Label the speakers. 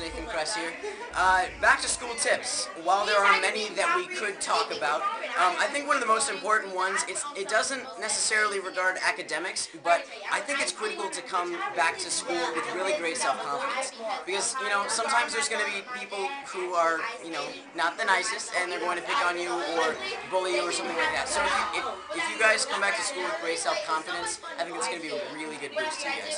Speaker 1: Nathan Kress here. Uh, back to school tips. While there are many that we could talk about, um, I think one of the most important ones, it's, it doesn't necessarily regard academics, but I think it's critical to come back to school with really great self-confidence. Because, you know, sometimes there's going to be people who are, you know, not the nicest, and they're going to pick on you or bully you or something like that. So if if, if you guys come back to school with great self-confidence, I think it's going to be a really good boost to you guys.